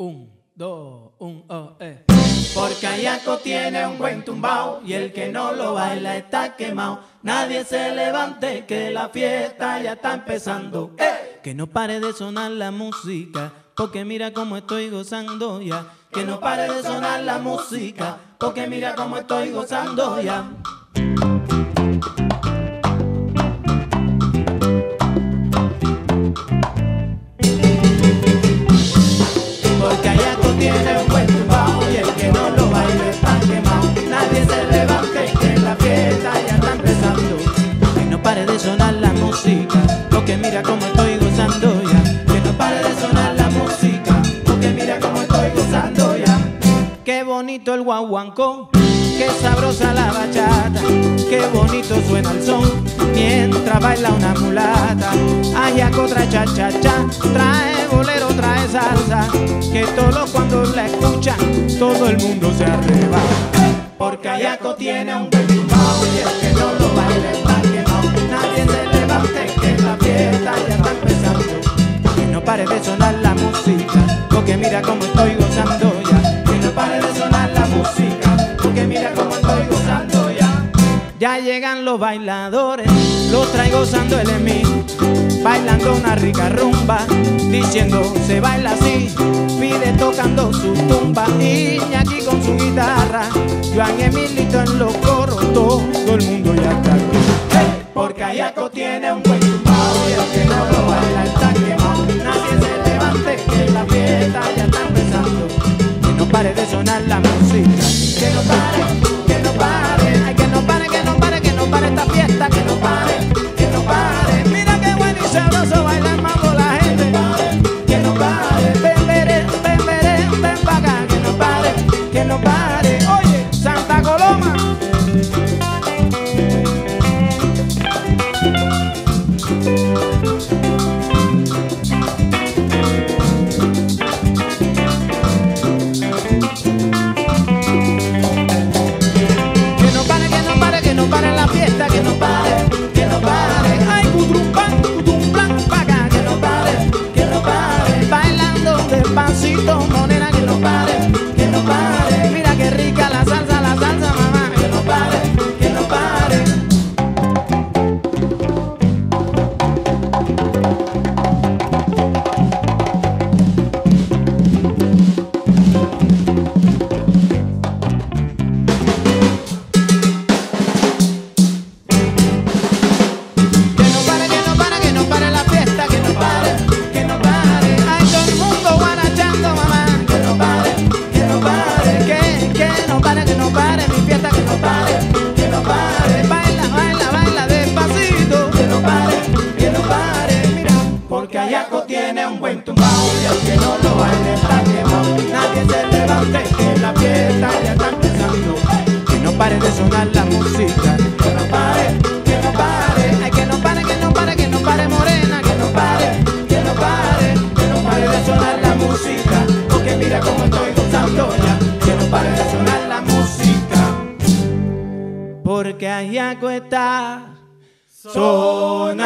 Un, dos, un, oh, eh. Porque Ayaco tiene un buen tumbao y el que no lo baila está quemado. Nadie se levante que la fiesta ya está empezando. ¡Eh! Que no pare de sonar la música, porque mira cómo estoy gozando ya. Que no pare de sonar la música, porque mira cómo estoy gozando ya. Bonito el guaguancó, qué sabrosa la bachata, qué bonito suena el son mientras baila una mulata. Ayaco trae cha cha cha, trae bolero, trae salsa, que todos cuando la escuchan, todo el mundo se arrebata. Porque Ayaco tiene un buen tumbao y el que no lo baila está quemado. Nadie se levante que la fiesta ya está empezando. Que no pare de sonar la música, porque mira cómo estoy gozando ya. Llegan los bailadores, los traigo gozando el bailando una rica rumba, diciendo se baila así, pide tocando su tumba, y aquí con su guitarra, Joan Emilito en los coros, todo el mundo ya está aquí. Porque Ayaco tiene un buen tumbao y que no lo baila está quemado, nadie se levante que la fiesta ya está empezando, que no pare de sonar la música, que no pare, Que sonar la música, que no pare, que no pare, ay que no pare, que no pare, que no pare morena, que no pare, que no pare, que no pare de sonar la música, porque mira cómo estoy gozando ya, que no pare de sonar la música, porque Ayaco está sonando